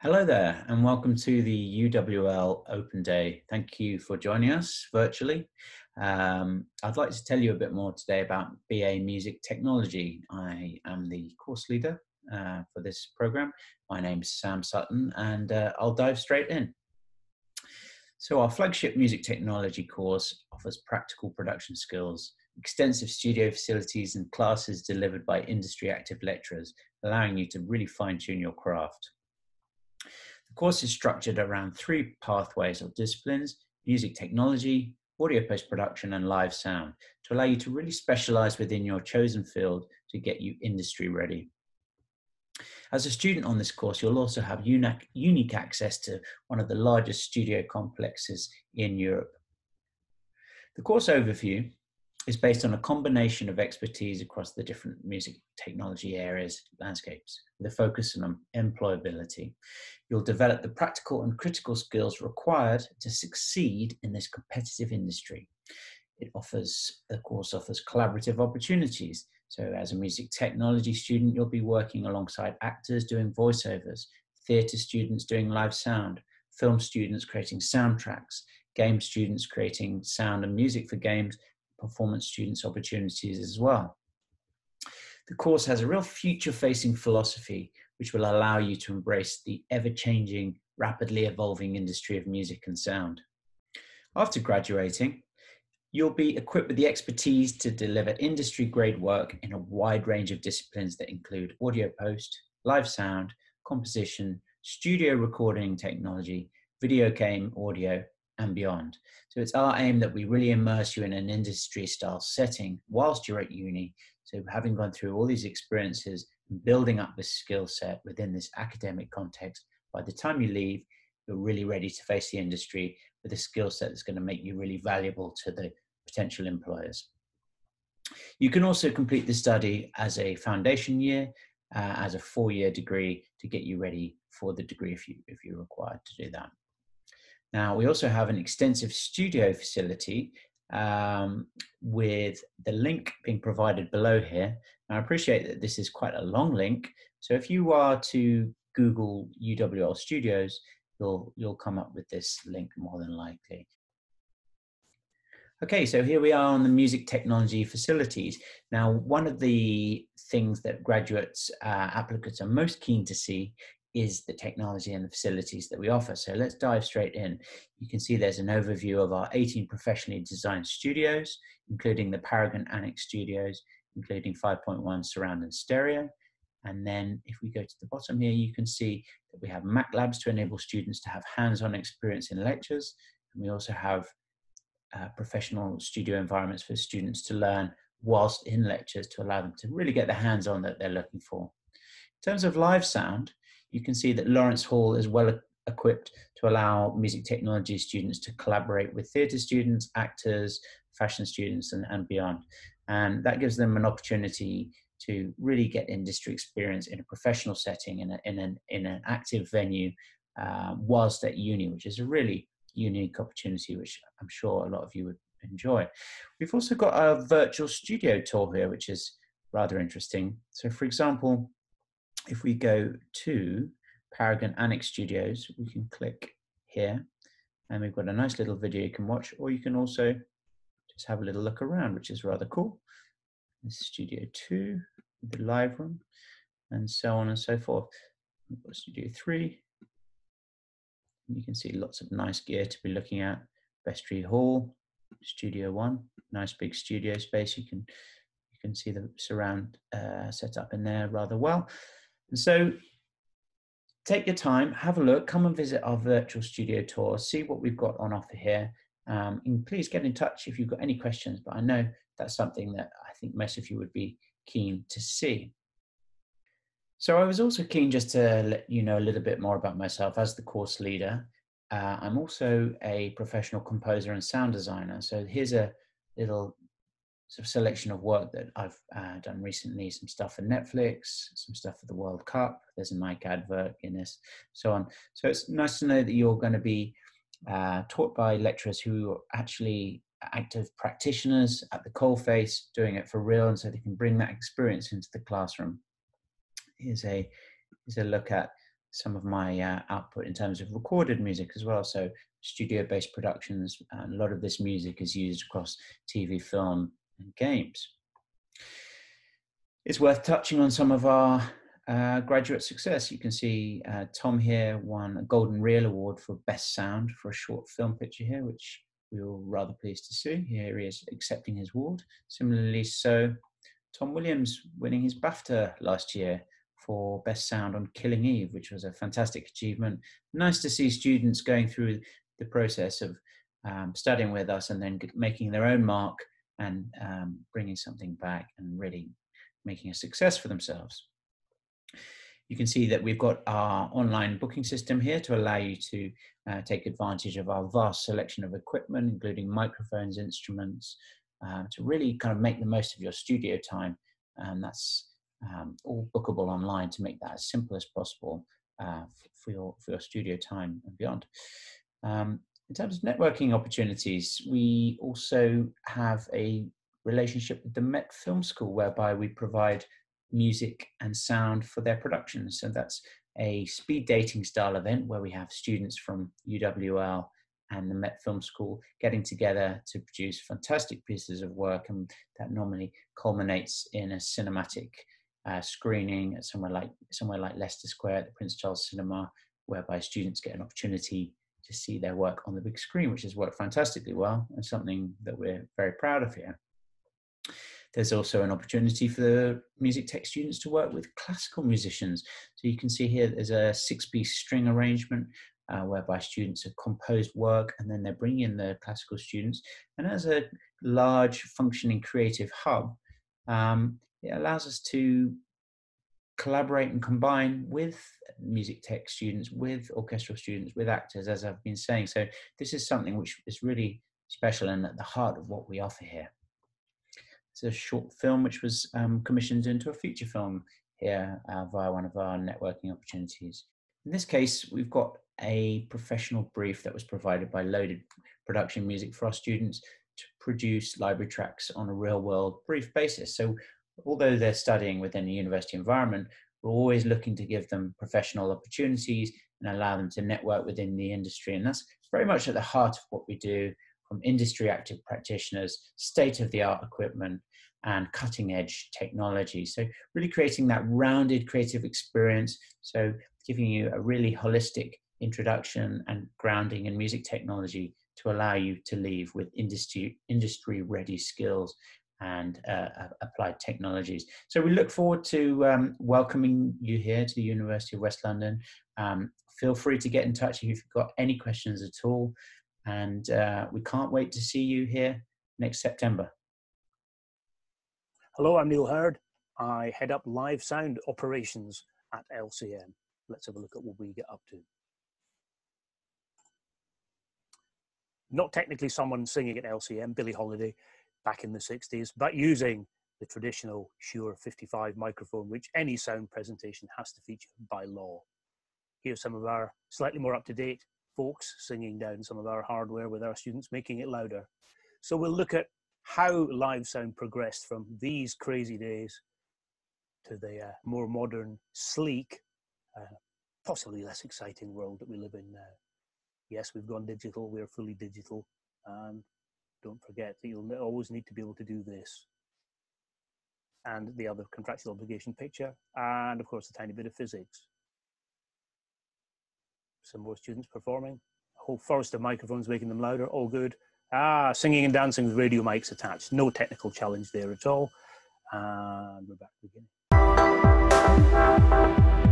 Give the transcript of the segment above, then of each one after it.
Hello there, and welcome to the UWL Open Day. Thank you for joining us virtually. Um, I'd like to tell you a bit more today about BA Music Technology. I am the course leader uh, for this program. My name's Sam Sutton, and uh, I'll dive straight in. So, our flagship music technology course offers practical production skills, extensive studio facilities, and classes delivered by industry active lecturers, allowing you to really fine tune your craft. The course is structured around three pathways or disciplines music technology, audio post production, and live sound to allow you to really specialize within your chosen field to get you industry ready. As a student on this course, you'll also have unique access to one of the largest studio complexes in Europe. The course overview is based on a combination of expertise across the different music technology areas, landscapes, with a focus on employability. You'll develop the practical and critical skills required to succeed in this competitive industry. It offers, the course offers collaborative opportunities. So as a music technology student, you'll be working alongside actors doing voiceovers, theatre students doing live sound, film students creating soundtracks, game students creating sound and music for games, performance students opportunities as well. The course has a real future facing philosophy which will allow you to embrace the ever changing, rapidly evolving industry of music and sound. After graduating, you'll be equipped with the expertise to deliver industry grade work in a wide range of disciplines that include audio post, live sound, composition, studio recording technology, video game audio, and beyond. So it's our aim that we really immerse you in an industry style setting whilst you're at uni. So having gone through all these experiences, building up this skill set within this academic context, by the time you leave, you're really ready to face the industry with a skill set that's going to make you really valuable to the potential employers. You can also complete the study as a foundation year, uh, as a four-year degree to get you ready for the degree if you if you're required to do that. Now, we also have an extensive studio facility um, with the link being provided below here. Now, I appreciate that this is quite a long link. So if you are to Google UWL Studios, you'll, you'll come up with this link more than likely. Okay, so here we are on the music technology facilities. Now, one of the things that graduates, uh, applicants are most keen to see is the technology and the facilities that we offer. So let's dive straight in. You can see there's an overview of our 18 professionally designed studios, including the Paragon Annex studios, including 5.1 surround and stereo. And then if we go to the bottom here, you can see that we have Mac Labs to enable students to have hands-on experience in lectures. And we also have uh, professional studio environments for students to learn whilst in lectures to allow them to really get the hands-on that they're looking for. In terms of live sound, you can see that Lawrence Hall is well equipped to allow music technology students to collaborate with theatre students, actors, fashion students, and, and beyond. And that gives them an opportunity to really get industry experience in a professional setting, in, a, in, an, in an active venue, uh, whilst at uni, which is a really unique opportunity, which I'm sure a lot of you would enjoy. We've also got a virtual studio tour here, which is rather interesting. So, for example, if we go to Paragon Annex Studios, we can click here and we've got a nice little video you can watch, or you can also just have a little look around, which is rather cool. This is Studio 2, the live room, and so on and so forth. We've got Studio 3. You can see lots of nice gear to be looking at. Vestry Hall, Studio 1, nice big studio space. You can you can see the surround uh, set up in there rather well. And so take your time, have a look, come and visit our virtual studio tour, see what we've got on offer here. Um, and please get in touch if you've got any questions, but I know that's something that I think most of you would be keen to see. So I was also keen just to let you know a little bit more about myself as the course leader. Uh, I'm also a professional composer and sound designer. So here's a little sort of selection of work that I've uh, done recently, some stuff for Netflix, some stuff for the World Cup. There's a Nike advert in this, so on. So it's nice to know that you're going to be uh, taught by lecturers who are actually active practitioners at the coalface, doing it for real, and so they can bring that experience into the classroom. Here's a here's a look at some of my uh, output in terms of recorded music as well. So studio-based productions, and a lot of this music is used across TV, film, and games. It's worth touching on some of our uh, graduate success. You can see uh, Tom here won a Golden Reel Award for Best Sound for a short film picture here, which we were rather pleased to see. Here he is accepting his award. Similarly, so Tom Williams winning his BAFTA last year for Best Sound on Killing Eve, which was a fantastic achievement. Nice to see students going through the process of um, studying with us and then making their own mark and um, bringing something back and really making a success for themselves. You can see that we've got our online booking system here to allow you to uh, take advantage of our vast selection of equipment, including microphones, instruments, uh, to really kind of make the most of your studio time. And that's um, all bookable online to make that as simple as possible uh, for, your, for your studio time and beyond. Um, in terms of networking opportunities, we also have a relationship with the Met Film School whereby we provide music and sound for their productions. So that's a speed dating style event where we have students from UWL and the Met Film School getting together to produce fantastic pieces of work, and that normally culminates in a cinematic uh, screening at somewhere like somewhere like Leicester Square at the Prince Charles Cinema, whereby students get an opportunity to see their work on the big screen, which has worked fantastically well and something that we're very proud of here. There's also an opportunity for the music tech students to work with classical musicians. So you can see here there's a six-piece string arrangement uh, whereby students have composed work and then they're bringing in the classical students. And as a large functioning creative hub, um, it allows us to collaborate and combine with music tech students, with orchestral students, with actors, as I've been saying. So this is something which is really special and at the heart of what we offer here. It's a short film which was um, commissioned into a feature film here uh, via one of our networking opportunities. In this case, we've got a professional brief that was provided by Loaded Production Music for our students to produce library tracks on a real world brief basis. So although they're studying within a university environment, we're always looking to give them professional opportunities and allow them to network within the industry. And that's very much at the heart of what we do from industry active practitioners, state of the art equipment, and cutting edge technology. So, really creating that rounded creative experience. So, giving you a really holistic introduction and grounding in music technology to allow you to leave with industry industry ready skills and uh, applied technologies. So we look forward to um, welcoming you here to the University of West London. Um, feel free to get in touch if you've got any questions at all. And uh, we can't wait to see you here next September. Hello, I'm Neil Hurd. I head up live sound operations at LCM. Let's have a look at what we get up to. Not technically someone singing at LCM, Billie Holiday, back in the 60s, but using the traditional Shure 55 microphone, which any sound presentation has to feature by law. Here's some of our slightly more up-to-date folks singing down some of our hardware with our students, making it louder. So we'll look at how live sound progressed from these crazy days to the uh, more modern, sleek, uh, possibly less exciting world that we live in now. Yes, we've gone digital, we're fully digital, and don't forget that you'll always need to be able to do this. And the other contractual obligation picture, and of course, a tiny bit of physics. Some more students performing, a whole forest of microphones making them louder, all good. Ah, singing and dancing with radio mics attached. No technical challenge there at all. And we're back to the beginning.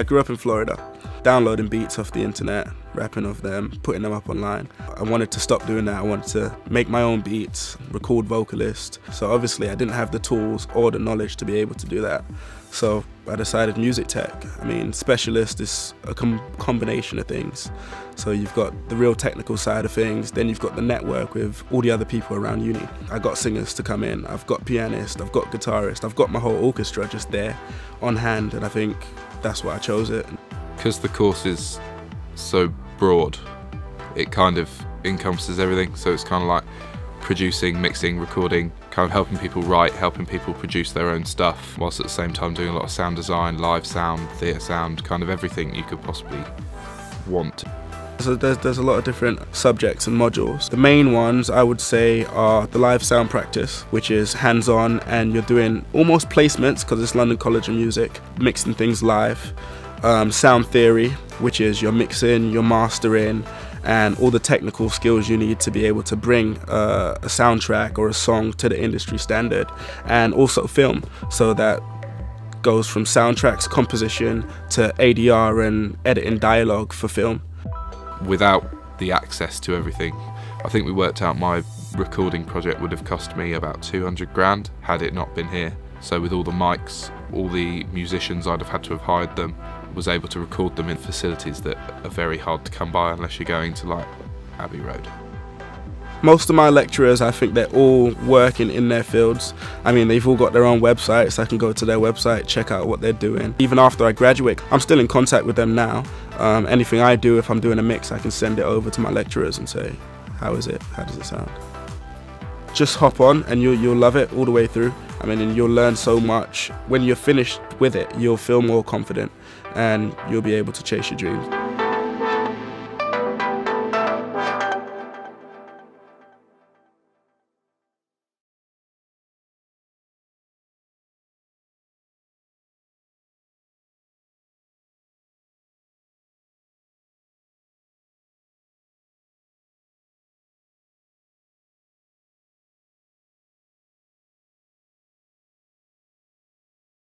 I grew up in Florida, downloading beats off the internet, rapping off them, putting them up online. I wanted to stop doing that. I wanted to make my own beats, record vocalist. So obviously I didn't have the tools or the knowledge to be able to do that. So I decided music tech. I mean, specialist is a com combination of things. So you've got the real technical side of things, then you've got the network with all the other people around uni. I got singers to come in, I've got pianists, I've got guitarists, I've got my whole orchestra just there on hand, and I think that's why I chose it. Because the course is so broad, it kind of encompasses everything. So it's kind of like producing, mixing, recording, kind of helping people write, helping people produce their own stuff, whilst at the same time doing a lot of sound design, live sound, theatre sound, kind of everything you could possibly want. So there's, there's a lot of different subjects and modules. The main ones I would say are the live sound practice, which is hands-on and you're doing almost placements because it's London College of Music, mixing things live. Um, sound theory, which is you're mixing, you're mastering, and all the technical skills you need to be able to bring uh, a soundtrack or a song to the industry standard. And also film, so that goes from soundtracks, composition to ADR and editing dialogue for film without the access to everything. I think we worked out my recording project would have cost me about 200 grand had it not been here. So with all the mics, all the musicians, I'd have had to have hired them, was able to record them in facilities that are very hard to come by unless you're going to like Abbey Road. Most of my lecturers, I think they're all working in their fields. I mean, they've all got their own websites. I can go to their website, check out what they're doing. Even after I graduate, I'm still in contact with them now. Um, anything I do, if I'm doing a mix, I can send it over to my lecturers and say, how is it? How does it sound? Just hop on and you'll, you'll love it all the way through. I mean, and you'll learn so much. When you're finished with it, you'll feel more confident and you'll be able to chase your dreams.